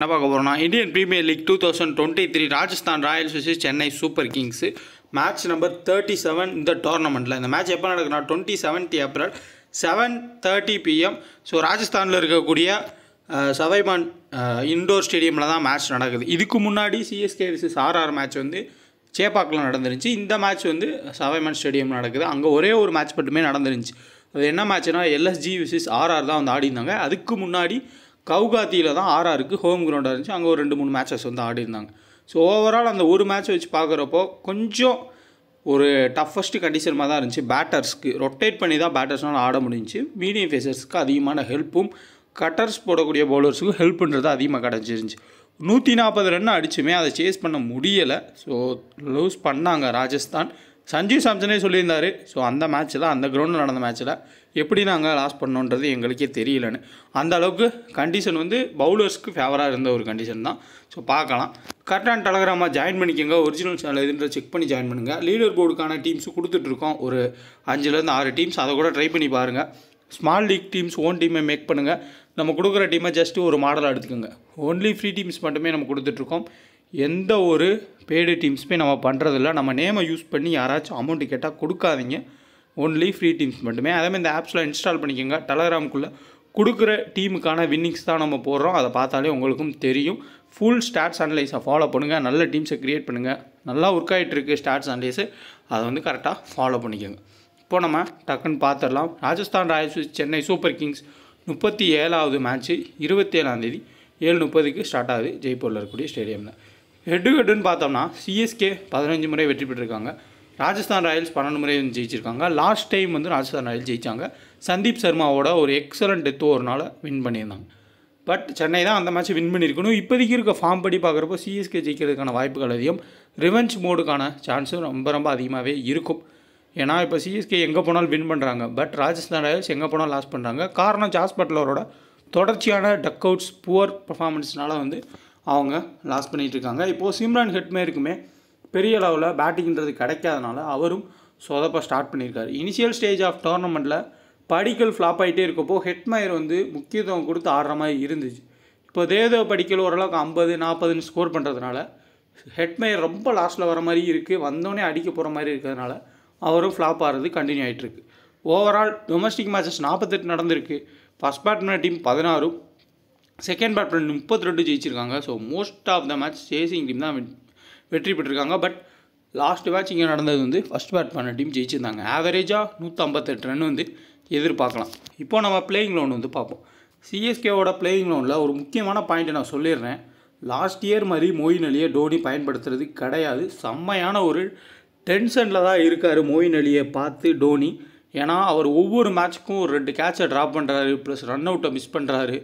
என்ன பார்க்க போகிறோம்னா Indian Premier League two thousand twenty three Rajasthan Royals versus Chennai super kings match number thirty seven இந்த டோர்னமெண்ட்டில் இந்த மேட்ச் எப்போ நடக்குதுன்னா twenty seventh April seven thirty PM so ராஜஸ்தானில் இருக்கக்கூடிய சவைமான் இண்டோர் ஸ்டேடியமில் தான் மேட்ச் நடக்குது. இதுக்கு முன்னாடி சிஎஸ்கே vs ஆர்ஆர் மேட்ச் வந்து சேப்பாக்கில் நடந்துருந்துச்சு. இந்த மேட்ச் வந்து சவைமான் ஸ்டேடியம் நடக்குது. அங்கே ஒரே ஒரு மேட்ச் மட்டுமே நடந்துருந்துச்சு. அது என்ன மேட்ச்னா எல்எஸ்ஜி விசிஸ் ஆர்ஆர் தான் வந்து ஆடிருந்தாங்க அதுக்கு முன்னாடி கவுகாத்தியில் தான் ஆர்ஆருக்கு ஹோம் கிரவுண்டாக இருந்துச்சு. அங்கே ஒரு ரெண்டு மூணு மேட்சஸ் வந்து ஆடிருந்தாங்க ஸோ ஓவரால் அந்த ஒரு மேட்ச் வச்சு பார்க்குறப்போ கொஞ்சம் ஒரு டஃபஸ்ட்டு கண்டிஷன் மாதிரி தான் இருந்துச்சு பேட்டர்ஸ்க்கு ரொட்டேட் பண்ணி தான் பேட்டர்ஸ்னால் ஆட முடிஞ்சு மீடியம் ஃபேஸர்ஸ்க்கு அதிகமான ஹெல்ப்பும் கட்டர்ஸ் போடக்கூடிய பவுலர்ஸுக்கும் ஹெல்ப் பண்ணுறது அதிகமாக கிடச்சிருந்துச்சு. நூற்றி நாற்பது ரன் அடிச்சுமே அதை சேஸ் பண்ண முடியலை. ஸோ லூஸ் பண்ணாங்க ராஜஸ்தான். சஞ்சீவ் சாம்சனே சொல்லியிருந்தார். ஸோ அந்த மேட்ச்சில் அந்த கிரவுண்டில் நடந்த மேட்ச்சில் எப்படி நாங்கள் லாஸ் பண்ணோன்றது எங்களுக்கே தெரியலன்னு. அந்த அளவுக்கு கண்டிஷன் வந்து பவுலர்ஸ்க்கு ஃபேவராக இருந்த ஒரு கண்டிஷன் தான். ஸோ பார்க்கலாம். கரெக்டான டெலகிராமாக ஜாயின் பண்ணிக்கோங்க. ஒரிஜினல் சேனல் இதுன்ற செக் பண்ணி ஜாயின் பண்ணுங்கள் லீடர் போர்டுக்கான டீம்ஸ் கொடுத்துட்ருக்கோம் ஒரு அஞ்சுலேருந்து ஆறு டீம்ஸ் அதை கூட ட்ரை பண்ணி பாருங்கள் ஸ்மால் லீக் டீம்ஸ் ஓன் டீமை மேக் பண்ணுங்கள் நம்ம கொடுக்குற டீமை ஜஸ்ட்டு ஒரு மாடலாக எடுத்துக்கோங்க. ஓன்லி ஃப்ரீ டீம்ஸ் மட்டுமே நம்ம கொடுத்துட்ருக்கோம் எந்த ஒரு பெய்டு டீம்ஸுமே நம்ம பண்ணுறதில்ல நம்ம நேமை யூஸ் பண்ணி யாராச்சும் அமௌண்ட்டு கேட்டால் கொடுக்காதீங்க. ஓன்லி ஃப்ரீ டீம்ஸ் மட்டுமே. அதேமாதிரி இந்த ஆப்ஸில் இன்ஸ்டால் பண்ணிக்கோங்க. டெலகிராமுக்குள்ளே கொடுக்குற டீமுக்கான வின்னிங்ஸ் தான் நம்ம போடுறோம். அதை பார்த்தாலே உங்களுக்கும் தெரியும். ஃபுல் ஸ்டாட்ஸ் அனலைஸை ஃபாலோ பண்ணுங்கள் நல்ல டீம்ஸை க்ரியேட் பண்ணுங்கள் நல்லா ஒர்க் ஆகிட்டுருக்கு ஸ்டாட்ஸ் அனலைஸு அதை வந்து கரெக்டாக ஃபாலோ பண்ணிக்கோங்க. இப்போ நம்ம டக்குன்னு பார்த்துடலாம் Rajasthan Royals Chennai super kings முப்பத்தி ஏழாவது மேட்ச்சு இருபத்தி ஏழாந்தேதி ஏழு முப்பதுக்கு ஸ்டார்ட் ஆகுது. ஜெய்ப்பூரில் இருக்கக்கூடிய ஸ்டேடியமில் ஹெட்டு ஹெட்டுன்னு பார்த்தோம்னா சிஎஸ்கே பதினஞ்சு முறை வெற்றி பெற்றிருக்காங்க. ராஜஸ்தான் ராயல்ஸ் பன்னெண்டு முறை வந்து ஜெயிச்சிருக்காங்க. லாஸ்ட் டைம் வந்து ராஜஸ்தான் ராயல்ஸ் ஜெயிச்சாங்க. சந்தீப் சர்மாவோட ஒரு எக்ஸலண்ட் ஒரு நாள் வின் பண்ணியிருந்தாங்க. பட் சென்னை தான் அந்த மேட்ச்சை வின் பண்ணியிருக்கணும். இப்போதைக்கு இருக்க ஃபார்ம் படி பார்க்குறப்போ சிஎஸ்கே ஜெயிக்கிறதுக்கான வாய்ப்புகள் அதிகம். ரிவெஞ்ச் மோடுக்கான சான்ஸும் ரொம்ப ரொம்ப அதிகமாகவே இருக்கும். ஏன்னா இப்போ சிஎஸ்கே எங்கே போனாலும் வின் பண்ணுறாங்க பட் ராஜஸ்தான் ராயல்ஸ் எங்கே போனாலும் லாஸ் பண்ணுறாங்க காரணம் ஜாஸ் பட்லரோட தொடர்ச்சியான டக் அவுட்ஸ் புவர் பர்ஃபார்மன்ஸ்னால வந்து அவங்க லாஸ் பண்ணிகிட்டு இருக்காங்க. இப்போது சிம்ரான் ஹெட்மேருக்குமே பெரிய லெவலில் பேட்டிங்கிறது கிடைக்காதனால அவரும் சொதப்ப ஸ்டார்ட் பண்ணியிருக்காரு. இனிஷியல் ஸ்டேஜ் ஆஃப் டோர்னமெண்ட்டில் படிக்கல் ஃப்ளாப் ஆகிட்டே இருக்கப்போ ஹெட்மயர் வந்து முக்கியத்துவம் கொடுத்து ஆடுற மாதிரி இருந்துச்சு. இப்போ தேவதேவ படிக்கல் ஓரளவுக்கு ஐம்பது நாற்பதுன்னு ஸ்கோர் பண்ணுறதுனால ஹெட்மயர் ரொம்ப லாஸ்ட்டில் வர மாதிரி இருக்குது வந்தோடனே அடிக்க போகிற மாதிரி இருக்கிறதுனால அவரும் ஃப்ளாப் ஆகிறது கண்டினியூ ஆகிட்டுருக்கு ஓவரால் டொமஸ்டிக் மேட்சஸ் நாற்பத்தெட்டு நடந்திருக்கு. ஃபஸ்ட் பேட்மேன் டீம் பதினாறும் செகண்ட் பேட்மேன் முப்பத்தி ரெண்டு ஜெயிச்சிருக்காங்க. So most of the match chasing team தான் வெற்றி பெற்றிருக்காங்க. பட் லாஸ்ட் மேட்ச் இங்கே நடந்தது வந்து ஃபஸ்ட் பேட் பண்ண டீம் ஜெயிச்சிருந்தாங்க. ஆவரேஜாக நூற்றம்பத்தெட்டு ரன் வந்து எதிர்பார்க்கலாம். இப்போ நம்ம பிளேயிங் லோன் வந்து பார்ப்போம். சிஎஸ்கேவோட பிளேயிங் லோனில் ஒரு முக்கியமான பாயிண்ட்டை நான் சொல்லிடுறேன். லாஸ்ட் இயர் மாதிரி மோயின் அலியை டோனி பயன்படுத்துறது கிடையாது. செம்மையான ஒரு டென்ஷனில் தான் இருக்கார் மோயின் அலியை பார்த்து டோனி ஏன்னா அவர் ஒவ்வொரு மேட்ச்சுக்கும் ஒரு ரெண்டு கேட்சை ட்ராப் பண்ணுறாரு ப்ளஸ் ரன் அவுட்டை மிஸ் பண்ணுறாரு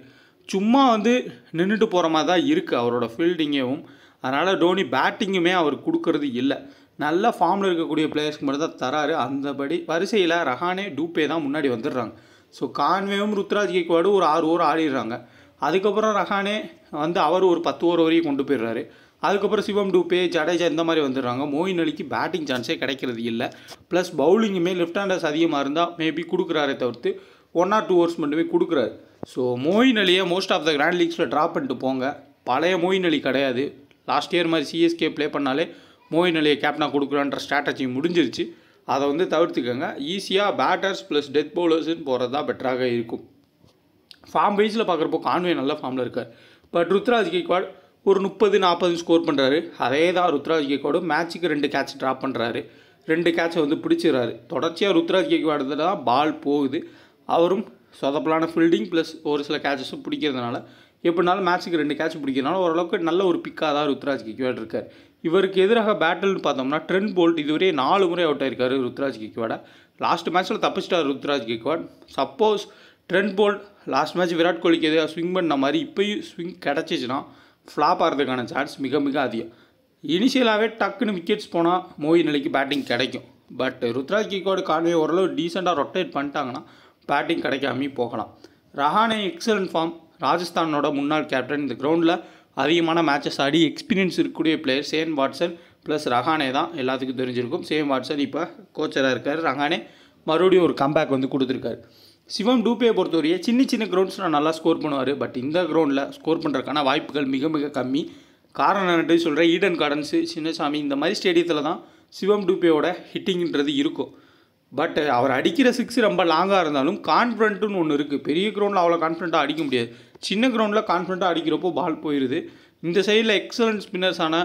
சும்மா வந்து நின்றுட்டு போகிற மாதிரி தான் இருக்குது அவரோட ஃபீல்டிங்கவும் அதனால் டோனி பேட்டிங்குமே அவர் கொடுக்கறது இல்லை. நல்ல ஃபார்மில் இருக்கக்கூடிய பிளேயர்ஸ்க்கு மட்டும் தான் தராரு. அந்தபடி வரிசையில் ரஹானே டூப்பே தான் முன்னாடி வந்துடுறாங்க. ஸோ கான்வேவும் ருத்ராஜ் கேக்வாடு ஒரு ஆறு ஓவர் ஆடிடுறாங்க. அதுக்கப்புறம் ரஹானே வந்து அவர் ஒரு பத்து ஓவர் வரையும் கொண்டு போயிடுறாரு. அதுக்கப்புறம் சிவம் டூப்பே ஜடேஜா இந்த மாதிரி வந்துடுறாங்க. மோயின் அலிக்கு பேட்டிங் சான்ஸே கிடைக்கிறது இல்லை. ப்ளஸ் பவுலிங்குமே லெஃப்ட் ஹேண்டர்ஸ் அதிகமாக இருந்தால் மேபி கொடுக்குறாரே தவிர்த்து ஒன் ஆர் டூ ஓவர்ஸ் மட்டுமே கொடுக்குறாரு. ஸோ மோயின் அலியை மோஸ்ட் ஆஃப் த கிராண்ட் லீக்ஸில் ட்ராப் பண்ணிட்டு போங்க. பழைய மோயின் அலி கிடையாது. லாஸ்ட் இயர் மாதிரி சிஎஸ்கே ப்ளே பண்ணாலே மோயின் அலியை கேப்டனாக கொடுக்குறான்ற ஸ்ட்ராட்டஜி முடிஞ்சிருச்சு. அதை வந்து தவிர்த்துக்கோங்க. ஈஸியாக பேட்டர்ஸ் ப்ளஸ் டெத் பவுலர்ஸ்ன்னு போகிறது தான் பெட்டராக இருக்கும். ஃபார்ம் வைஸில் பார்க்குறப்போ கான்வே நல்ல ஃபார்மில் இருக்கார். பட் ருத்ராஜ் கேக்வாட் ஒரு முப்பது நாற்பது ஸ்கோர் பண்ணுறாரு அதே தான் ருத்ராஜ் கேக்வாடு மேட்ச்சுக்கு ரெண்டு கேட்ச் ட்ராப் பண்ணுறாரு ரெண்டு கேட்சை வந்து பிடிச்சிடுறாரு. தொடர்ச்சியாக ருத்ராஜ் கேக்வாடு தான் பால் போகுது. அவரும் சொதப்பலான ஃபீல்டிங் ப்ளஸ் ஒரு சில கேட்சஸும் பிடிக்கிறதுனால எப்படினாலும் மேட்ச்சுக்கு ரெண்டு கேட்ச் பிடிக்கிறதுனால ஓரளவுக்கு நல்ல ஒரு பிக்காக தான் ருத்ராஜ் கிக்வேட் இருக்கார். இவருக்கு எதிராக பேட்டில்னு பார்த்தோம்னா ட்ரெண்ட் போல்ட் இதுவரை நாலு முறை அவுட் ஆயிருக்காரு ருத்ராஜ் கேக்வாடை லாஸ்ட் மேட்ச்சில் தப்பிச்சிட்டார் Ruturaj Gaikwad suppose Trent Boult last match Virat கோலிக்கு எதிராக ஸ்விங் பண்ண மாதிரி இப்போயும் ஸ்விங் கிடச்சிச்சின்னா ஃப்ளாப் ஆகிறதுக்கான சான்ஸ் மிக மிக அதிகம். இனிஷியலாகவே டக்குன்னு விக்கெட்ஸ் போனால் மோயின் நிலைக்கு பேட்டிங் கிடைக்கும். பட் ருத்ராஜ் கேக்வாடு கான்வே ஓரளவு டீசெண்டாக ரொட்டேட் பண்ணிட்டாங்கன்னா பேட்டிங் கிடைக்காமே போகலாம். Rahane excellent form. ராஜஸ்தானோட முன்னாள் கேப்டன். இந்த கிரவுண்டில் அதிகமான மேட்சஸ் ஆடி எக்ஸ்பீரியன்ஸ் இருக்கக்கூடிய player Shane Watson plus Rahane தான் எல்லாத்துக்கும் தெரிஞ்சிருக்கும். சேம் வாட்சன் இப்போ கோச்சராக இருக்கார். ரஹானே மறுபடியும் ஒரு கம்பேக் வந்து கொடுத்துருக்காரு. சிவம் டூப்பே பொறுத்தவரையே சின்ன சின்ன கிரவுண்ட்ஸில் நல்லா ஸ்கோர் பண்ணுவார். பட் இந்த கிரவுண்டில் ஸ்கோர் பண்ணுறதுக்கான வாய்ப்புகள் மிக மிக கம்மி. காரணம் என்னட்டு சொல்கிறேன் ஈடன் கார்டன்ஸு சின்னசாமி இந்த மாதிரி ஸ்டேடியத்தில் தான் சிவம் டூபேயோட ஹிட்டிங்கிறது இருக்கும். பட் eh, அவர் அடிக்கிற சிக்ஸ் ரொம்ப லாங்காக இருந்தாலும் கான்ஃபிடண்ட்டுன்னு ஒன்று இருக்குது பெரிய கிரவுண்டில் அவ்வளோ கான்ஃபிடண்ட்டாக அடிக்க முடியாது. சின்ன கிரவுண்டில் கான்ஃபிடண்ட்டாக அடிக்கிறப்போ பால் போயிடுது இந்த சைடில் excellent ஸ்பின்னர்ஸான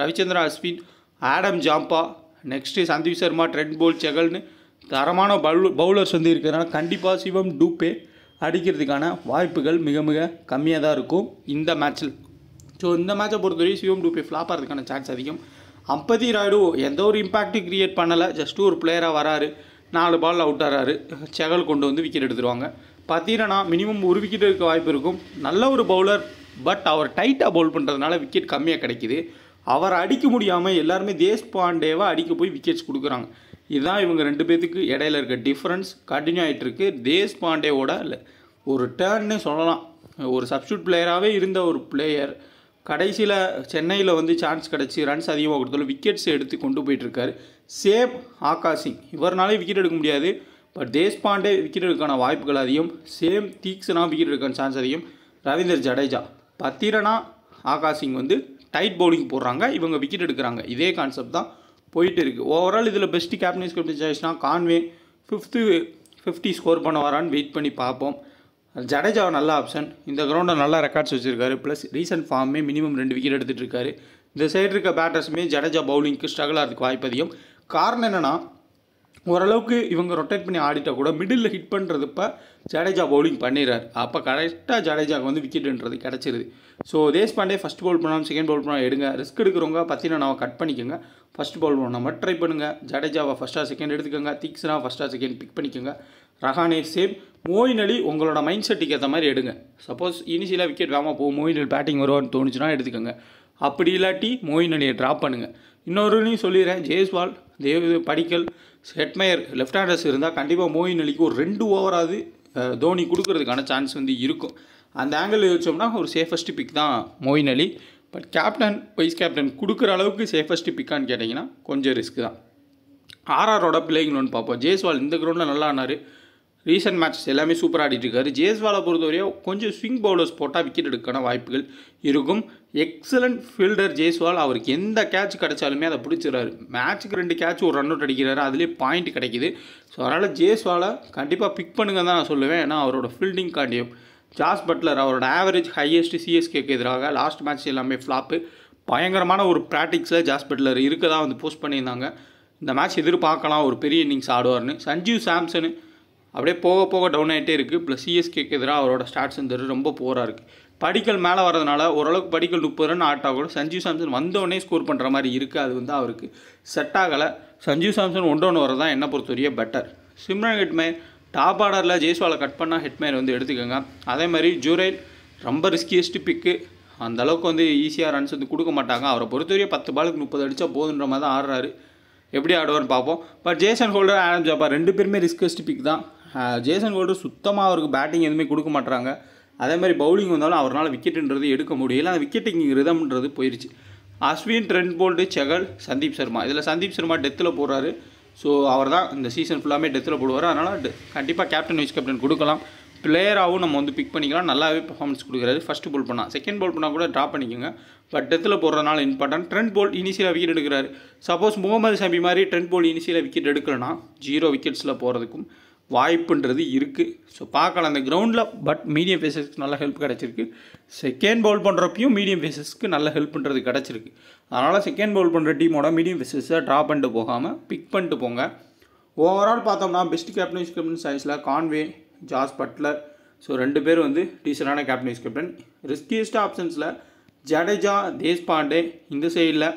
Ravichandra Ashwin Adam Zampa next Sandeep Sharma Trent Boult செகல்னு தரமான பவுல் பவுலர்ஸ் வந்து இருக்கிறதுனால கண்டிப்பாக சிவம் டூப்பே அடிக்கிறதுக்கான வாய்ப்புகள் மிக மிக கம்மியாக தான் இருக்கும் இந்த மேட்ச்சில் ஸோ இந்த மேட்சை பொறுத்தவரை சிவம் டூப்பே ஃப்ளாப் ஆகிறதுக்கான சான்ஸ் அதிகம். அம்பதி ராய்டு எந்த ஒரு இம்பாக்ட்டும் க்ரியேட் பண்ணலை. ஜஸ்ட்டு ஒரு பிளேயராக வராரு. நாலு பால் அவுட் ஆறாரு. செகல் கொண்டு வந்து விக்கெட் எடுத்துருவாங்க. பார்த்தீங்கன்னா மினிமம் ஒரு விக்கெட் இருக்க வாய்ப்பு இருக்கும். நல்ல ஒரு பவுலர் பட் அவர் டைட்டாக பவுல் பண்ணுறதுனால விக்கெட் கம்மியாக கிடைக்கிது. அவர் அடிக்க முடியாமல் எல்லாருமே தேஸ் பாண்டேவாக அடிக்க போய் விக்கெட்ஸ் கொடுக்குறாங்க. இதுதான் இவங்க ரெண்டு பேத்துக்கு இடையில இருக்க டிஃப்ரென்ஸ் கண்டினியூ ஆகிட்டு இருக்கு. பாண்டேவோட ஒரு டேர்ன்னே சொல்லலாம். ஒரு சப்ஸ்டியூட் பிளேயராகவே இருந்த ஒரு பிளேயர் கடைசியில் சென்னையில் வந்து சான்ஸ் கிடச்சி ரன்ஸ் அதிகமாக கொடுத்தாலும் விக்கெட்ஸ் எடுத்து கொண்டு போயிட்டுருக்காரு. சேம் ஆகாஷ் இவர்னாலே விக்கெட் எடுக்க முடியாது. பட் தேஷ்பாண்டே விக்கெட் எடுக்கான வாய்ப்புகள் அதிகம். சேம் தீக்ஸனா விக்கெட் எடுக்கான சான்ஸ் அதிகம். ரவீந்தர் ஜடேஜா. பத்திரனா ஆகாஷ் சிங் வந்து டைட் பவுலிங் போடுறாங்க. இவங்க விக்கெட் எடுக்கிறாங்க. இதே கான்செப்ட் தான் போயிட்டு இருக்குது ஓவரால் இதில் பெஸ்ட்டு கேப்டன்ஸ் கேப்டன் சாய்ஸ்னால் கான்வே ஃபிஃப்த்து ஃபிஃப்டி ஸ்கோர் பண்ண வரான்னு வெயிட் பண்ணி பார்ப்போம். ஜடேஜாவை நல்ல ஆப்ஷன் இந்த கிரவுண்டில் நல்லா ரெக்கார்ட்ஸ் வச்சுருக்காரு. ப்ளஸ் ரீசன்ட் ஃபார்மே மினிமம் ரெண்டு விக்கெட் எடுத்துகிட்டு இருக்காரு இந்த சைடு இருக்க பேட்டர்ஸுமே ஜடேஜா பவுலிங்க்கு ஸ்ட்ரகிள் ஆகிறதுக்கு வாய்ப்பு அதிகம். காரணம் என்னென்னா ஓரளவுக்கு இவங்க ரொட்டேட் பண்ணி ஆடிட்டால் கூட மிடில் ஹிட் பண்ணுறதுப்ப ஜடேஜா பவுலிங் பண்ணிடுறாரு. அப்போ கரெக்டாக ஜடேஜாவுக்கு வந்து விக்கெட்டுன்றது கிடச்சிருது. ஸோ தேஷ்பாண்டே ஃபஸ்ட் பால் பண்ணாலும் செகண்ட் பால் பண்ணாலும் எடுங்க. ரிஸ்க் எடுக்கிறவங்க பத்தினாவை கட் பண்ணிக்கோங்க. ஃபஸ்ட் பால் பண்ண மட்டும் ட்ரை பண்ணுங்கள் ஜடேஜாவை ஃபஸ்ட்டாக செகண்ட் எடுத்துக்கோங்க. தீக்ஸ்னா ஃபஸ்ட்டாக செகண்ட் பிக் பண்ணிக்கோங்க. ரஹானே சேம் மோயின் அலி உங்களோட மைண்ட் செட்டுக்கு ஏற்ற மாதிரி எடுங்க. சப்போஸ் இனிஷியலாக விக்கெட் வேகமாக போகும் மோயின் அலி பேட்டிங் வருவான்னு தோணுச்சுன்னா எடுத்துக்கோங்க. அப்படி இல்லாட்டி மோயின் அலியை ட்ராப் பண்ணுங்கள் இன்னொருனையும் சொல்லிடுறேன் Jaiswal Dev Padikkal Hetmyer left handers இருந்தால் கண்டிப்பாக மோயின் அலிக்கு ஒரு ரெண்டு ஓவராது தோனி கொடுக்கறதுக்கான சான்ஸ் வந்து இருக்கும். அந்த ஆங்கிள் வச்சோம்னா ஒரு சேஃபஸ்ட் பிக் தான் Moeen Ali. But captain vice captain கொடுக்குற அளவுக்கு சேஃபஸ்ட் பிக்கான்னு கேட்டிங்கன்னா கொஞ்சம் ரிஸ்க் தான். ஆர்ஆரோட பிளேயிங் ஒன்று பார்ப்போம். ஜேஸ்வால் இந்த க்ரௌண்டில் நல்லா ஆனார். ரீசெண்ட் மேட்சஸ் எல்லாமே சூப்பராக ஆடிட்டுருக்காரு ஜேஸ்வாலை பொறுத்தவரையும் கொஞ்சம் ஸ்விங் பவுலர்ஸ் போட்டால் விக்கெட் எடுக்கான வாய்ப்புகள் இருக்கும். எக்ஸலண்ட் ஃபீல்டர் ஜேஸ்வால் அவருக்கு எந்த கேட்ச் கிடைச்சாலுமே அதை பிடிச்சிடறாரு. மேட்ச்சுக்கு ரெண்டு கேட்ச் ஒரு ரன் அவுட் அடிக்கிறாரு. அதுலேயே பாயிண்ட் கிடைக்குது. ஸோ அதனால் ஜேஸ்வாலை கண்டிப்பாக பிக் பண்ணுங்க தான் நான் சொல்லுவேன். ஏன்னா அவரோட ஃபீல்டிங் காண்டியம் ஜாஸ் பட்லர் அவரோட ஆவரேஜ் ஹையஸ்ட் சிஎஸ்கேக்கு எதிராக லாஸ்ட் மேட்ச் எல்லாமே ஃப்ளாப்பு பயங்கரமான ஒரு ப்ராக்டிக்ஸில் ஜாஸ் பட்லர் இருக்க தான் வந்து போஸ்ட் பண்ணியிருந்தாங்க. இந்த மேட்ச் எதிர்பார்க்கலாம். ஒரு பெரிய இன்னிங்ஸ் ஆடுவார்னு. சஞ்சீவ் சாம்சனு அப்படியே போக போக டவுன் ஆகிட்டே இருக்குது ப்ளஸ் சிஎஸ்கேக்கு எதிராக அவரோட ஸ்டாட்ஸ் வந்து ரொம்ப போராக இருக்குது படிக்கல் மேலே வரதுனால ஓரளவுக்கு படிக்கல் முப்பது ரன் ஆட் ஆகும் சஞ்சீவ் சாம்சன் வந்தோடனே ஸ்கோர் பண்ணுற மாதிரி இருக்குது அது வந்து அவருக்கு செட் ஆகலை. சஞ்சீவ் சாம்சன் ஒன் ஒன்று வரது தான் என்ன பொறுத்தவரையே பெட்டர் சிம்ரன் ஹெட்மேர் டாப் ஆர்டரில் ஜெய்ஸ்வாலை கட் பண்ணால் ஹெட்மேர் வந்து எடுத்துக்கோங்க. அதே மாதிரி ஜூரைல் ரொம்ப ரிஸ்கியஸ்ட் பிக்கு அந்த அளவுக்கு வந்து ஈஸியாக ரன்ஸ் வந்து கொடுக்க மாட்டாங்க. அவரை பொறுத்தவரையும் பத்து பாலுக்கு முப்பது அடித்தா போதுன்ற மாதிரி தான் ஆடுறாரு. எப்படி ஆடுவார்னு பார்ப்போம். But Jason Holder Adam Zampa ரெண்டு பேருமே ரிஸ்கஸ்ட் பிக் தான். ஜேசன் ஹோல்டர் சுத்தமாக அவருக்கு பேட்டிங் எதுவுமே கொடுக்க மாட்டாங்க அதே மாதிரி பவுலிங் வந்தாலும் அவரால் விக்கெட்டுன்றது எடுக்க முடியல. அந்த விக்கெட்டிங் ரிதம்ன்றது போயிடுச்சு அஸ்வின் ட்ரெண்ட் போல்டு செகல் சந்தீப் சர்மா இதில் சந்தீப் சர்மா டெத்தில் போடுறாரு ஸோ அவர் தான் இந்த சீசன் ஃபுல்லாமே டெத்தில் போடுவார். அதனால் கண்டிப்பாக கேப்டன் வைஸ் கேப்டன் கொடுக்கலாம். பிளேயராகவும் நம்ம வந்து பிக் பண்ணிக்கலாம். நல்லாவே பர்ஃபார்மன்ஸ் கொடுக்குறாரு. ஃபஸ்ட்டு பால் பண்ணால் செகண்ட் பால் பண்ணால் கூட ட்ராப் பண்ணிக்கோங்க. பட் டெத்தில் போடுறதுனால இம்பார்ட்டன்ட் ட்ரெண்ட் போல் இனிஷியலாக விக்கெட் எடுக்கிறாரு. சப்போஸ் முகமது ஷமி மாதிரி ட்ரெண்ட் போல் இனிஷியலாக விக்கெட் எடுக்கலனா ஜீரோ விக்கெட்ஸில் போகிறதுக்கும் வாய்ப்புன்றது இருக்குது ஸோ பார்க்கலாம் அந்த கிரவுண்டில் பட் மீடியம் ஃபேஸஸ்க்கு நல்ல ஹெல்ப் கிடச்சிருக்கு. செகண்ட் பவுல் பண்ணுறப்பையும் மீடியம் ஃபேஸஸ்க்கு நல்ல ஹெல்ப்ன்றது கிடச்சிருக்கு. அதனால் செகண்ட் பவுல் பண்ணுற டீமோட மீடியம் ஃபேஸஸை ட்ரா பண்ணிட்டு போகாமல் பிக் பண்ணிட்டு போங்க. ஓவரால் பார்த்தோம்னா பெஸ்ட் கேப்டன்ஸ் கேப்டன் சைஸில் கான்வே ஜாஸ் பட்லர். ஸோ ரெண்டு பேர் வந்து டீசெண்டான கேப்டன் வைஸ் கேப்டன் ரிஸ்கியஸ்ட் ஆப்ஷன்ஸில் ஜடேஜா தேஷ்பாண்டே இந்த சைடில்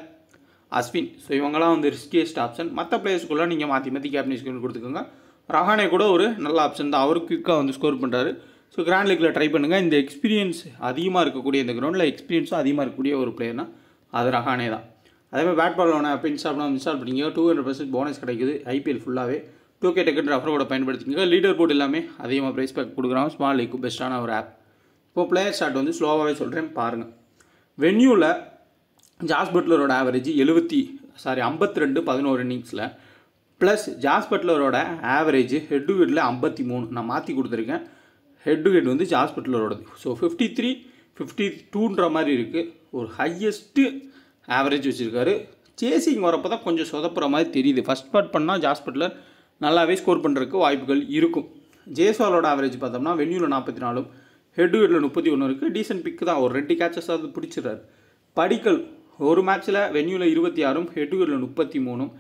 அஸ்வின். ஸோ இவங்கெல்லாம் வந்து ரிஸ்கியஸ்ட் ஆப்ஷன் மற்ற பிளேயர்ஸ்க்குள்ளே நீங்கள் மாற்றி மாற்றி கேப்டன் வைஸ் கேப்டன் கொடுத்துக்கோங்க. ரஹானே கூட ஒரு நல்ல ஆப்ஷன் தான். அவர் குயிக்காக வந்து ஸ்கோர் பண்ணுறாரு ஸோ கிராண்ட் லீக்கில் ட்ரை பண்ணுங்கள் இந்த எக்ஸ்பீரியன்ஸ் அதிகமாக இருக்கக்கூடிய இந்த கிரவுண்டில் எக்ஸ்பீரியன்ஸும் அதிகமாக இருக்கக்கூடிய ஒரு பிளேயர்னா அது ரஹானே தான். அதே மாதிரி பேட் பால் ஒன்று அப்போ இன்ஸ்டால் பண்ண இன்ஸ்டால் பண்ணிங்க டூ ஹண்ட்ரட் பர்சன்ட் போனஸ் கிடைக்குது ஐபிஎல் ஃபுல்லாகவே டூ கே டெக்கெட் ரெஃபர் கூட பயன்படுத்திங்க லீடர் போர்டு எல்லாமே அதிகமாக ப்ரைஸ் பேக் கொடுக்குறோம் ஸ்மால் லீக்கு பெஸ்ட்டான ஒரு ஆப் இப்போ பிளேயர் ஸ்டார்ட் வந்து ஸ்லோவாகவே சொல்கிறேன் பாருங்கள் வென்யூவில் ஜாஸ் பட்லரோட ஆவரேஜ் எழுபத்தி சாரி ஐம்பத்தி ரெண்டு பதினோரு இன்னிங்ஸில் ப்ளஸ் ஜாஸ் பட்லரோட ஆவரேஜ் ஹெட் டு ஹெட்டில் ஐம்பத்தி மூணு நான் மாற்றி கொடுத்துருக்கேன். ஹெட் டு ஹெட் வந்து ஜாஸ் பட்லரோடது ஸோ ஃபிஃப்டி த்ரீ ஃபிஃப்டி டூன்ற மாதிரி இருக்குது ஒரு ஹையஸ்ட்டு ஆவரேஜ் வச்சுருக்காரு. சேசிங் வரப்போ தான் கொஞ்சம் சொதப்புற மாதிரி தெரியுது. ஃபஸ்ட் பார்ட் பண்ணால் ஜாஸ் பட்லர் நல்லாவே ஸ்கோர் பண்ணுறதுக்கு வாய்ப்புகள் இருக்கும். ஜேஸ்வாலோட ஆவரேஜ் பார்த்தோம்னா வென்யூவில் நாற்பத்தி நாலும் ஹெட் ஹெட்டில் முப்பத்தி ஒன்று இருக்குது டீசென்ட் பிக்கு தான். ஒரு ரெண்டு கேச்சஸ் அது பிடிச்சிடுறாரு. படிக்கல் ஒரு மேட்ச்சில் வென்யூவில் இருபத்தி ஆறும் ஹெட் ஹெட்டில் முப்பத்தி மூணும்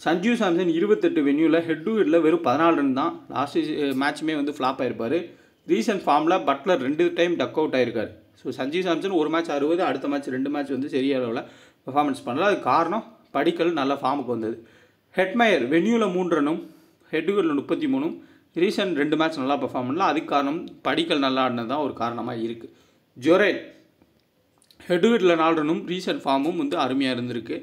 சஞ்சீவ் சாம்சன் இருபத்தெட்டு வென்யூவில் ஹெட் டு ஹெட்டில் வெறும் பதினாலு ரன் தான். லாஸ்ட் மேட்ச்சுமே eh, வந்து ஃப்ளாப் ஆயிருப்பார். ரீசன்ட் ஃபார்மில் பட்லர் ரெண்டு டைம் டக் அவுட் ஆயிருக்கார். ஸோ சஞ்சீவ் சாம்சன் ஒரு மேட்ச் அறுபது அடுத்த மேட்ச் ரெண்டு மேட்ச் வந்து சரியா அளவில் பெர்ஃபார்மன்ஸ் பண்ணல. அது காரணம் படிக்கல் நல்ல ஃபார்முக்கு வந்தது. ஹெட்மயர் வென்யூவில் மூன்று ரன்னும் முப்பத்தி மூணும் ரீசன்ட் ரெண்டு மேட்ச் நல்லா பெர்ஃபார்ம் பண்ணல. அதுக்கு காரணம் படிக்கல் நல்லா ஆடினது தான் ஒரு காரணமாக இருக்குது ஜொரேல் ஹெட்விட்டில் நாலு ரனும் ரீசன்ட் ஃபார்மும் வந்து அருமையாக இருந்திருக்கு.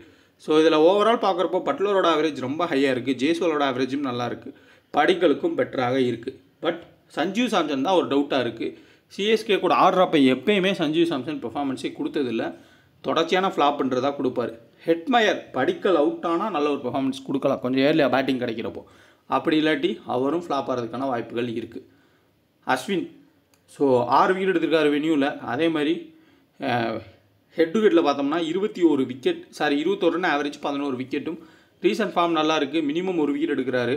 ஸோ இதில் ஓவரால் பார்க்குறப்போ பட்லரோட ஆவரேஜ் ரொம்ப ஹையாக இருக்குது ஜேஸ்வாலோட ஆவரேஜும் நல்லா இருக்குது படிக்கலுக்கும் பெட்டராக இருக்குது பட் சஞ்சீவ் சாம்சன் தான் ஒரு டவுட்டாக இருக்குது சிஎஸ்கே கூட ஆடுறப்ப எப்பயுமே சஞ்சீவ் சாம்சன் பெர்ஃபார்மன்ஸே கொடுத்ததில்ல. தொடர்ச்சியான ஃப்ளாப் பண்ணுறதா கொடுப்பாரு. ஹெட்மயர் படிக்கல் அவுட் ஆனால் நல்ல ஒரு பெர்ஃபார்மன்ஸ் கொடுக்கலாம். கொஞ்சம் ஏர்லியாக பேட்டிங் கிடைக்கிறப்போ. அப்படி இல்லாட்டி அவரும் ஃப்ளாப் ஆகிறதுக்கான வாய்ப்புகள் இருக்குது அஸ்வின் ஸோ ஆறு விக்கெட் எடுத்திருக்காரு வென்யூவில் அதே மாதிரி ஹெட் டு ஹெட்டில் பார்த்தோம்னா இருபத்தி ஒரு விக்கெட் சாரி இருபத்தொரு ரன் ஆவரேஜ் பதினோரு விக்கெட்டும் ரீசன்ட் ஃபார்ம் நல்லா இருக்குது மினிமம் ஒரு விக்கெட் எடுக்கிறாரு.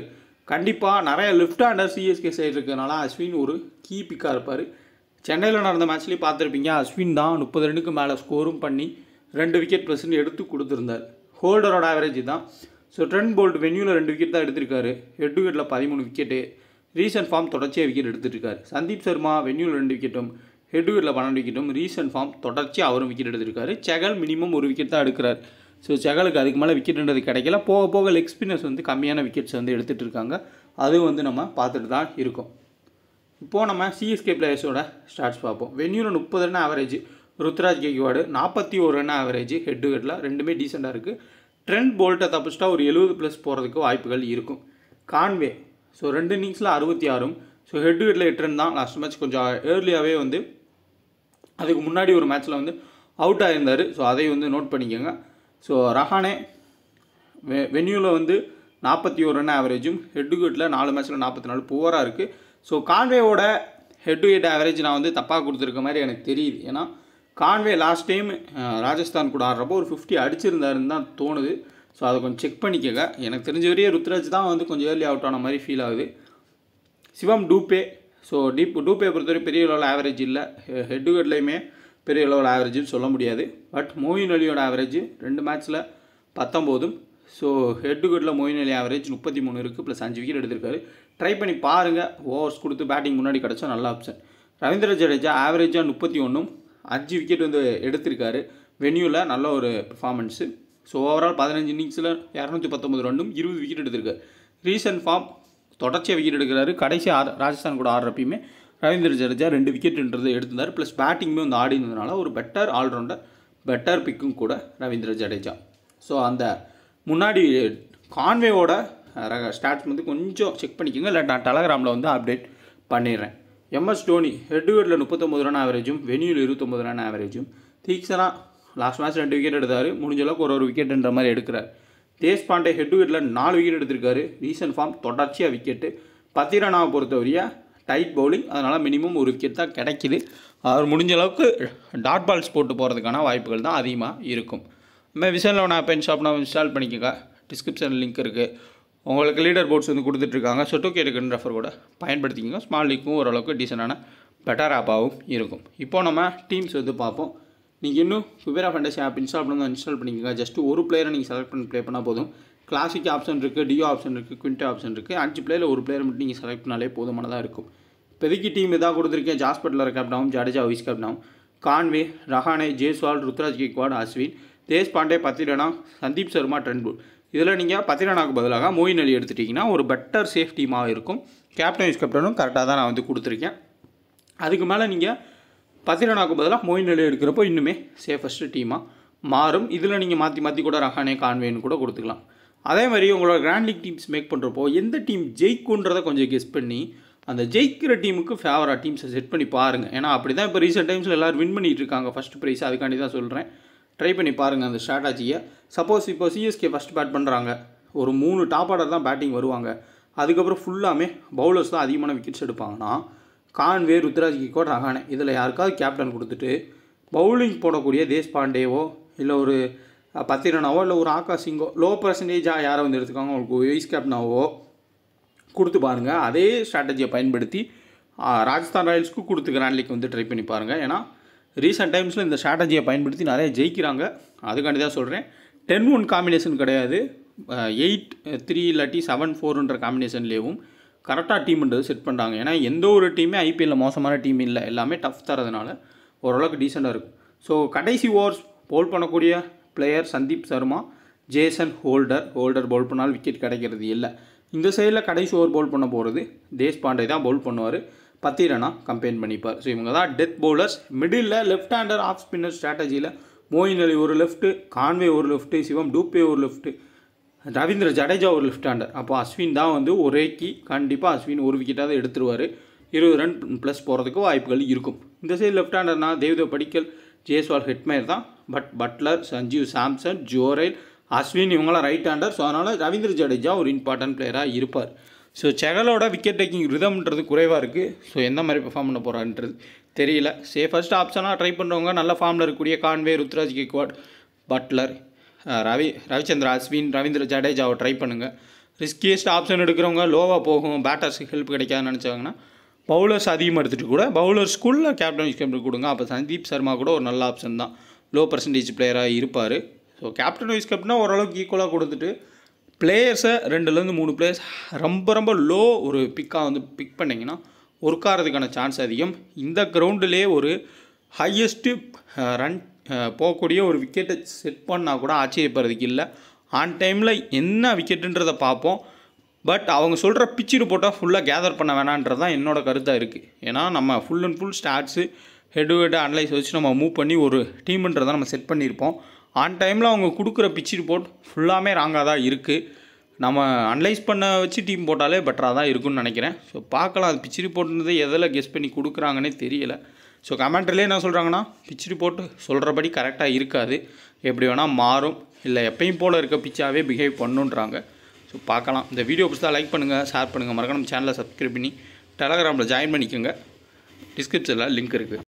கண்டிப்பாக நிறைய லெஃப்ட் ஹேண்டர் சிஎஸ்கே சைடு இருக்கிறதுனால அஸ்வின் ஒரு கீ பிக்காக இருப்பார். சென்னையில் நடந்த மேட்ச்லேயும் பார்த்துருப்பீங்க. அஸ்வின் தான் முப்பது ரன்னுக்கு மேலே ஸ்கோரும் பண்ணி ரெண்டு விக்கெட் ப்ளஸ்ன்னு எடுத்து கொடுத்துருந்தார். ஹோல்டரோட ஆவரேஜ் தான். ஸோ ட்ரெண்ட் போல்ட் வென்யூவில் ரெண்டு விக்கெட் தான் எடுத்திருக்காரு. ஹெட் விக்கெட்டில் பதிமூணு விக்கெட்டு ரீசன்ட் ஃபார்ம் தொடர்ச்சியாக விக்கெட் எடுத்துட்டுருக்காரு. சந்தீப் சர்மா வென்யூவில் ரெண்டு விக்கெட்டும் ஹெட் விக்கெட்டில் பன்னெண்டு விக்கெட்டும் ரீசன்ட் ஃபார்ம் தொடர்ச்சியாக அவரும் விக்கெட் எடுத்திருக்காரு. செகல் மினிமம் ஒரு விக்கெட் தான் எடுக்கிறார். ஸோ செகலுக்கு அதுக்கு மேலே விக்கெட்ன்றது கிடைக்கல. போக போக லெக் ஸ்பின்னர்ஸ் வந்து கம்மியான விக்கெட்ஸ் வந்து எடுத்துகிட்டு இருக்காங்க அதுவும் வந்து நம்ம பார்த்துட்டு தான் இருக்கோம். இப்போது நம்ம சிஎஸ்கே பிளேயர்ஸோட ஸ்டார்ட்ஸ் பார்ப்போம். வென்யூவில் முப்பது ரன் ஆவரேஜ் ருத்ராஜ் கேக்வாடு நாற்பத்தி ஒரு ரன் ஆவரேஜ் ஹெட் டு ஹெட்டில் ரெண்டுமே டீசெண்டாக இருக்குது ட்ரெண்ட் போல்ட்டை தப்பிச்சிட்டா ஒரு எழுபது ப்ளஸ் போகிறதுக்கு வாய்ப்புகள் இருக்கும். கான்வே ஸோ ரெண்டு இன்னிங்ஸில் அறுபத்தி ஆறும். ஸோ ஹெட் டு ஹெட்டில் எட்டு ரன் தான். லாஸ்ட் மேட்ச் கொஞ்சம் ஏர்லியாகவே வந்து அதுக்கு முன்னாடி ஒரு மேட்ச்சில் வந்து அவுட் ஆகியிருந்தார் ஸோ அதை வந்து நோட் பண்ணிக்கோங்க. ஸோ ரஹானே வெ வென்யூவில் வந்து நாற்பத்தி ஒரு ரன் ஆவரேஜும் ஹெட் டு ஹெட்டில் நாலு மேட்ச்சில் நாற்பத்தி நாலு புவராக இருக்குது ஸோ கான்வேவோட ஹெட் டு ஹெட் ஆவரேஜ் நான் வந்து தப்பாக கொடுத்துருக்க மாதிரி எனக்கு தெரியுது. ஏன்னா கான்வே லாஸ்ட் டைம் ராஜஸ்தான் கூட ஆடுறப்போ ஒரு ஃபிஃப்டி அடிச்சிருந்தாருன்னு தான் தோணுது. ஸோ அதை கொஞ்சம் செக் பண்ணிக்கங்க. எனக்கு தெரிஞ்ச வரையே ருத்ராஜ் தான் வந்து கொஞ்சம் ஏர்லி அவுட் ஆன மாதிரி ஃபீல் ஆகுது. சிவம் டூபே ஸோ டீப் டூபே பொறுத்தவரை பெரிய லெவல் ஆவரேஜ் இல்லை. ஹெட் டு ஹெட்லையுமே பெரிய லெவல் ஆவரேஜ்னு சொல்ல முடியாது. பட் மோயின் அலியோட ஆவரேஜ் ரெண்டு மேட்ச்சில் பத்தொம்போதும் ஸோ ஹெட் டு ஹெட்டில் மோயின் அலி ஆவரேஜ் முப்பத்தி மூணு இருக்குது ப்ளஸ் அஞ்சு விக்கெட் எடுத்திருக்காரு. ட்ரை பண்ணி பாருங்கள் ஓவர்ஸ் கொடுத்து பேட்டிங் முன்னாடி கிடச்சா நல்ல ஆப்ஷன் ரவீந்திர ஜடேஜா ஆவரேஜாக முப்பத்தி ஒன்றும் அஞ்சு விக்கெட் வந்து எடுத்திருக்காரு. வென்யூவில் நல்ல ஒரு பர்ஃபார்மன்ஸு ஸோ ஓவரால் பதினஞ்சு இன்னிங்ஸில் இரநூத்தி பத்தொம்பது ரன்னும் இருபது விக்கெட் எடுத்திருக்காரு. ரீசன்ட் ஃபார்ம் தொடர்ச்சியாக விக்கெட் எடுக்கிறாரு. கடைசி ஆர் ராஜஸ்தான் கூட ஆடுறப்பயுமே ரவீந்திர ஜடேஜா ரெண்டு விக்கெட்ன்றது எடுத்திருந்தார். ப்ளஸ் பேட்டிங்குமே வந்து ஆடினதுனால ஒரு பெட்டர் ஆல்ரவுண்டர் பெட்டர் பிக்கும் கூட ரவீந்திர ஜடேஜா. ஸோ அந்த முன்னாடி கான்வேவோட ஸ்டாட்ஸ் வந்து கொஞ்சம் செக் பண்ணிக்கோங்க. இல்லை நான் டெலகிராமில் வந்து அப்டேட் பண்ணிடுறேன். எம்எஸ் டோனி ஹெட்வேர்டில் முப்பத்தொம்பது ரன் ஆவரேஜும் வெனியூவில் இருபத்தொம்பது ரன் ஆவரேஜும் தீக்ஷனா லாஸ்ட் மேட்ச் ரெண்டு விக்கெட் எடுத்தார். முடிஞ்ச அளவுக்கு ஒரு ஒரு விக்கெட்டுன்ற மாதிரி எடுக்கிறார். தேஷ்பாண்டே ஹெட்வேர்டில் நாலு விக்கெட் எடுத்திருக்காரு. ரீசன்ட் ஃபார்ம் தொடர்ச்சியாக விக்கெட்டு பத்திரனாவை பொறுத்தவரையா டைட் பவுலிங் அதனால் மினிமம் ஒரு விக்கெட் தான் கிடைக்கிது. அவர் முடிஞ்ச அளவுக்கு டாட் பால்ஸ் போட்டு போகிறதுக்கான வாய்ப்புகள் தான் அதிகமாக இருக்கும். இந்த விஷயம் நான் பென் ஷாப் நான் இன்ஸ்டால் பண்ணிக்கோங்க. டிஸ்கிரிப்ஷன் லிங்க் இருக்குது உங்களுக்கு லீடர் போர்ட்ஸ் வந்து கொடுத்துட்ருக்காங்க. சொட்டோகே இருக்குன்னு ரெஃபர் கூட பயன்படுத்திக்கோங்க. ஸ்மால் லீக்கும் ஓரளவுக்கு டீசெண்டான பெட்டர் ஆப்பாகவும் இருக்கும். இப்போது நம்ம டீம்ஸ் வந்து பார்ப்போம். நீங்கள் இன்னும் ஃபிபரா ஃபேண்டசி ஆப் இன்ஸ்டால் பண்ணி இன்ஸ்டால் பண்ணிக்கோங்க. ஜஸ்ட் ஒரு பிளேயரை நீங்கள் செலக்ட் பண்ணி ப்ளே பண்ணால் போதும். கிளாசிக் ஆப்ஷன் இருக்குது டியோ ஆப்ஷன் இருக்குது குவிண்டோ ஆப்ஷன் இருக்குது அஞ்சு பிளேயரில் ஒரு பிளேயர் மட்டும் நீங்கள் செலக்ட் பண்ணாலே போதுமானதாக இருக்கும். இப்போதைக்கு டீம் இதாக கொடுத்துருக்கேன். ஜாஸ்பட்லர் கேப்டாவும் Jadeja vice கேப்டாவும் Conway Rahane Jaiswal Ruturaj Gaikwad Ashwin Deshpande Pathirana Sandeep Sharma Trent Boult இதில் நீங்கள் பத்திரனாக்கு பதிலாக மோயின் அலி எடுத்துட்டிங்கன்னா ஒரு பெட்டர் சேஃப் டீமாக இருக்கும். கேப்டன் வைஸ் கேப்டனும் கரெக்டாக தான் நான் வந்து கொடுத்துருக்கேன். அதுக்கு மேலே நீங்கள் பத்திரனாக்கு பதிலாக மோயின் அலி எடுக்கிறப்போ இன்னுமே சேஃபஸ்ட்டு டீமாக மாறும். இதில் நீங்கள் மாற்றி மாற்றி கூட ரஹானே கான்வேன்னு கூட கொடுத்துக்கலாம். அதே மாதிரி உங்களோட கிராண்ட் லீக் டீம்ஸ் மேக் பண்ணுறப்போ எந்த டீம் ஜெயிக்குன்றதை கொஞ்சம் கெஸ் பண்ணி அந்த ஜெயிக்கிற டீமுக்கு ஃபேவராக டீம்ஸை செட் பண்ணி பாருங்கள் ஏன்னா அப்படி தான் இப்போ ரீசெண்ட் டைம்ஸில் எல்லோரும் வின் பண்ணிகிட்டு இருக்காங்க. ஃபஸ்ட் ப்ரைஸ் அதுக்காண்டி தான் சொல்கிறேன் ட்ரை பண்ணி பாருங்கள் அந்த ஸ்ட்ராட்டஜியை சப்போஸ் இப்போ சிஎஸ்கே ஃபஸ்ட் பேட் பண்ணுறாங்க ஒரு மூணு டாப் ஆர்டர் தான் பேட்டிங் வருவாங்க. அதுக்கப்புறம் ஃபுல்லாமே பவுலர்ஸ் தான் அதிகமான விக்கெட்ஸ் எடுப்பாங்கன்னா கான்வே ருத்ராஜ் கிக்கோ ரஹானே இதில் யாருக்காவது கேப்டன் கொடுத்துட்டு பவுலிங் போடக்கூடிய தேஷ்பாண்டேவோ இல்லை ஒரு பத்திரனாவோ இல்லை ஒரு ஆகாஷ் சிங்கோ லோ பர்சன்டேஜாக யாரை வந்து எடுத்துக்காங்க? உங்களுக்கு வைஸ் கேப்டனாவோ கொடுத்து பாருங்கள் அதே ஸ்ட்ராட்டஜியை பயன்படுத்தி ராஜஸ்தான் ராயல்ஸ்க்கு கொடுத்து கிராண்ட் லீக் வந்து ட்ரை பண்ணி பாருங்கள் ஏன்னா ரீசெண்ட் டைம்ஸில் இந்த ஸ்ட்ராட்டஜியை பயன்படுத்தி நிறைய ஜெயிக்கிறாங்க. அதுக்காண்டி தான் சொல்கிறேன் டென் ஒன் காம்பினேஷன் கிடையாது. எயிட் த்ரீ இல்லாட்டி செவன் ஃபோர்ன்ற காம்பினேஷன்லேயும் கரெக்டாக டீம்ன்றது செட் பண்ணுறாங்க ஏன்னா எந்த ஒரு டீமே ஐபிஎல்லில் மோசமான டீம் இல்லை. எல்லாமே டஃப் தரதுனால ஓரளவுக்கு டீசெண்டாக இருக்கும் ஸோ கடைசி ஓவர்ஸ் போல் பண்ணக்கூடிய player Sandeep Sharma Jason Holder Holder bowl பண்ணால் விக்கெட் கிடைக்கிறது இல்லை. இந்த சைடில் கடைசி ஓவர் பவுல் பண்ண போகிறது தேஷ்பாண்டே தான் பவுல் பண்ணுவார். பத்து கம்பெயின் பண்ணிப்பார் ஸோ இவங்க தான் death bowlers middle left hander off spinner ஸ்ட்ராட்டஜியில் Moeen Ali ஒரு லெஃப்ட்டு கான்வே ஒரு லெஃப்ட்டு சிவம் டூப்பே ஒரு லெஃப்ட்டு ரவீந்திர ஜடேஜா ஒரு லெஃப்ட் ஹேண்டர் அப்போ அஸ்வின் தான் வந்து ஒரே கண்டிப்பாக அஸ்வின் ஒரு விக்கெட்டாவது எடுத்துருவார். இருபது ரன் ப்ளஸ் போகிறதுக்கு வாய்ப்புகள் இருக்கும். இந்த சைடு லெஃப்ட் ஹேண்டர்னா தேவ்தேவ் படிக்கல் ஜேஸ்வால் ஹெட்மேர் தான். பட் பட்லர் சஞ்சீவ் சாம்சன் ஜோரைல் அஸ்வின் இவங்களாம் ரைட் ஹேண்டர் ஸோ அதனால் ரவீந்திர ஜடேஜா ஒரு இம்பார்ட்டன்ட் பிளேயராக இருப்பார். ஸோ செகலோட விக்கெட் டேக்கிங் ரிதம்ன்றது குறைவாக இருக்குது ஸோ எந்த மாதிரி பெர்ஃபார்ம் பண்ண போகிறான்றது தெரியல. சேஃபஸ்ட் ஆப்ஷனாக ட்ரை பண்ணுறவங்க நல்ல ஃபார்மில் இருக்கக்கூடிய கான்வே ருத்ராஜ் கேக்வாட் பட்லர் ரவி ரவிச்சந்திர அஸ்வின் ரவீந்திர ஜடேஜாவை ட்ரை பண்ணுங்கள் ரிஸ்கியஸ்ட் ஆப்ஷன் எடுக்கிறவங்க லோவாக போகும். பேட்டர்ஸுக்கு ஹெல்ப் கிடைக்காதுன்னு நினச்சாங்கன்னா பவுலர்ஸ் அதிகமாக எடுத்துகிட்டு கூட பவுலர்ஸ்குள்ளே கேப்டன் வைஸ் கேப்டன் கொடுங்க. அப்போ சந்தீப் சர்மா கூட ஒரு நல்ல ஆப்ஷன் தான். லோ பர்சன்டேஜ் பிளேயராக இருப்பார். ஸோ கேப்டன் வைஸ் கேப்டனாக ஓரளவுக்கு ஈக்குவலாக கொடுத்துட்டு பிளேயர்ஸை ரெண்டுலேருந்து மூணு பிளேயர்ஸ் ரொம்ப ரொம்ப லோ ஒரு பிக்காக வந்து பிக் பண்ணிங்கன்னா ஒர்க் ஆகிறதுக்கான சான்ஸ் அதிகம். இந்த கிரவுண்டிலே ஒரு ஹையஸ்ட்டு ரன் போகக்கூடிய ஒரு விக்கெட்டை செட் பண்ணால் கூட ஆச்சரியப்படுறதுக்கு இல்லை. ஆன் டைமில் என்ன விக்கெட்டுன்றதை பார்ப்போம். பட் அவங்க சொல்கிற பிச்சு போட்டால் ஃபுல்லாக கேதர் பண்ண வேணான்றது தான் என்னோடய கருத்தாக இருக்குது ஏன்னா நம்ம full and full stats head head analyse வச்சு நம்ம மூவ் பண்ணி ஒரு டீம்ன்றதை நம்ம செட் பண்ணியிருப்போம். ஆன் டைமில் அவங்க கொடுக்குற பிச் ரிப்போர்ட் ஃபுல்லாமே ராங்காக தான் இருக்குது நம்ம அனலைஸ் பண்ண வச்சு டீம் போட்டாலே பெட்டராக தான் இருக்கும்னு நினைக்கிறேன். ஸோ பார்க்கலாம். அது பிச் ரிப்போர்ட்ன்றது எதில் கெஸ் பண்ணி கொடுக்குறாங்கன்னே தெரியல. ஸோ கமெண்ட்ரிலே என்ன சொல்கிறாங்கன்னா பிச் ரிப்போர்ட் சொல்கிறபடி கரெக்டாக இருக்காது. எப்படி வேணால் மாறும். இல்லை எப்பயும் போல் இருக்க பிச்சாகவே பிஹேவ் பண்ணுன்றாங்க. ஸோ பார்க்கலாம். இந்த வீடியோ பிடிச்சா லைக் பண்ணுங்கள் ஷேர் பண்ணுங்கள் மறக்காம சேனலை சப்ஸ்கிரைப் பண்ணி டெலகிராமில் ஜாயின் பண்ணிக்கோங்க. டிஸ்கிரிப்ஷனில் லிங்க் இருக்குது